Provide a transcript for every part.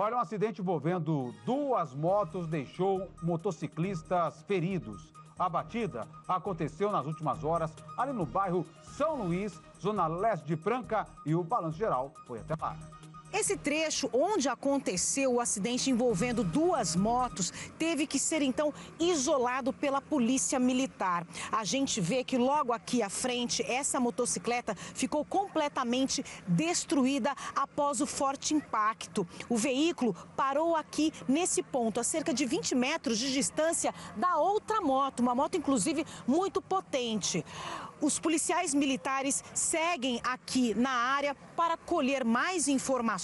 Olha, um acidente envolvendo duas motos deixou motociclistas feridos. A batida aconteceu nas últimas horas ali no bairro São Luís, zona leste de Franca, e o balanço geral foi até lá. Esse trecho onde aconteceu o acidente envolvendo duas motos teve que ser então isolado pela polícia militar. A gente vê que logo aqui à frente essa motocicleta ficou completamente destruída após o forte impacto. O veículo parou aqui nesse ponto, a cerca de 20 metros de distância da outra moto, uma moto inclusive muito potente. Os policiais militares seguem aqui na área para colher mais informações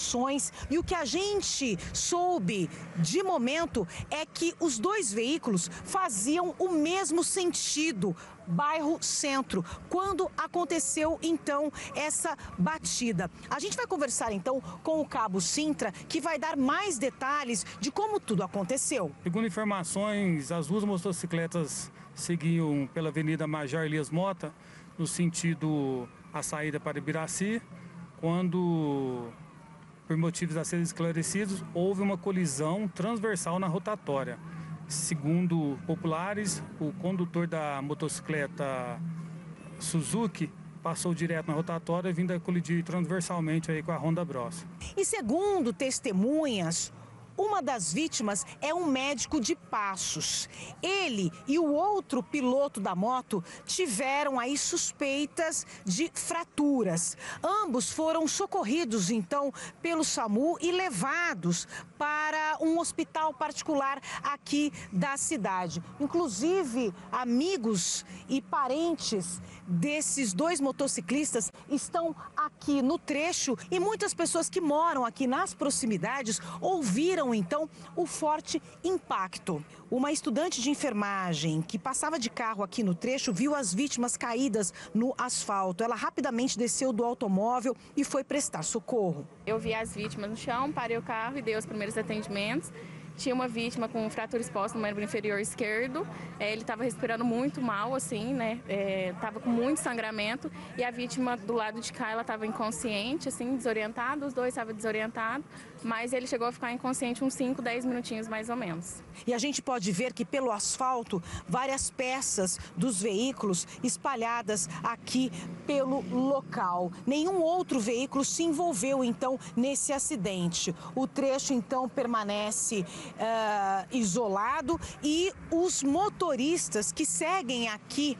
e o que a gente soube de momento é que os dois veículos faziam o mesmo sentido, bairro Centro, quando aconteceu então essa batida. A gente vai conversar então com o cabo Sintra, que vai dar mais detalhes de como tudo aconteceu. Segundo informações, as duas motocicletas seguiam pela Avenida Major Elias Mota, no sentido a saída para Ibiraci, quando, por motivos a serem esclarecidos, houve uma colisão transversal na rotatória. Segundo populares, o condutor da motocicleta Suzuki passou direto na rotatória, vindo a colidir transversalmente aí com a Honda Bros. E segundo testemunhas, uma das vítimas é um médico de Passos. Ele e o outro piloto da moto tiveram aí suspeitas de fraturas. Ambos foram socorridos então pelo SAMU e levados para um hospital particular aqui da cidade. Inclusive, amigos e parentes desses dois motociclistas estão aqui no trecho e muitas pessoas que moram aqui nas proximidades ouviram então o forte impacto. Uma estudante de enfermagem que passava de carro aqui no trecho viu as vítimas caídas no asfalto. Ela rapidamente desceu do automóvel e foi prestar socorro. Eu vi as vítimas no chão, parei o carro e dei os primeiros atendimentos. Tinha uma vítima com fratura exposta no membro inferior esquerdo. É, ele estava respirando muito mal, assim, né? Estava é, com muito sangramento. E a vítima do lado de cá, ela estava inconsciente, assim, desorientada. Os dois estavam desorientados. Mas ele chegou a ficar inconsciente uns 5, 10 minutinhos, mais ou menos. E a gente pode ver que pelo asfalto, várias peças dos veículos espalhadas aqui pelo local. Nenhum outro veículo se envolveu, então, nesse acidente. O trecho, então, permanece uh, isolado e os motoristas que seguem aqui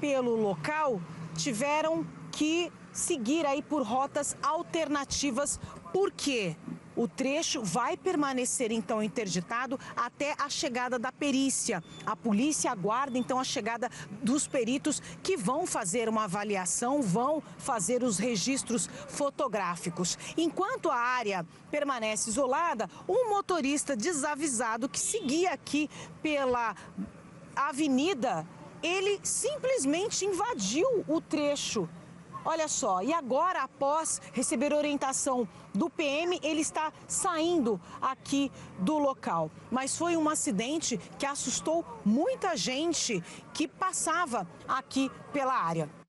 pelo local tiveram que seguir aí por rotas alternativas. Por quê? O trecho vai permanecer então interditado até a chegada da perícia. A polícia aguarda então a chegada dos peritos que vão fazer uma avaliação, vão fazer os registros fotográficos. Enquanto a área permanece isolada, um motorista desavisado que seguia aqui pela avenida, ele simplesmente invadiu o trecho Olha só, e agora, após receber orientação do PM, ele está saindo aqui do local. Mas foi um acidente que assustou muita gente que passava aqui pela área.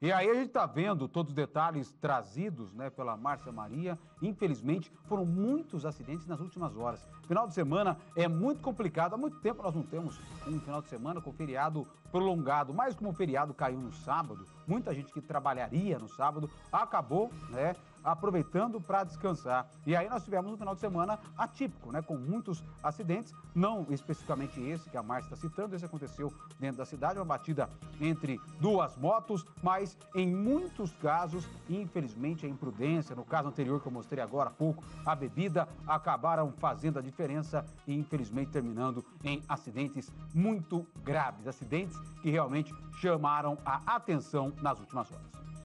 E aí a gente está vendo todos os detalhes trazidos né, pela Márcia Maria. Infelizmente, foram muitos acidentes nas últimas horas. Final de semana é muito complicado. Há muito tempo nós não temos um final de semana com feriado prolongado. Mas como o feriado caiu no sábado, muita gente que trabalharia no sábado acabou né, aproveitando para descansar. E aí nós tivemos um final de semana atípico, né, com muitos acidentes, não especificamente esse que a Márcia está citando, esse aconteceu dentro da cidade, uma batida entre duas motos, mas em muitos casos, infelizmente, a imprudência, no caso anterior que eu mostrei agora há pouco, a bebida, acabaram fazendo a diferença e infelizmente terminando em acidentes muito graves, acidentes que realmente chamaram a atenção nas últimas horas.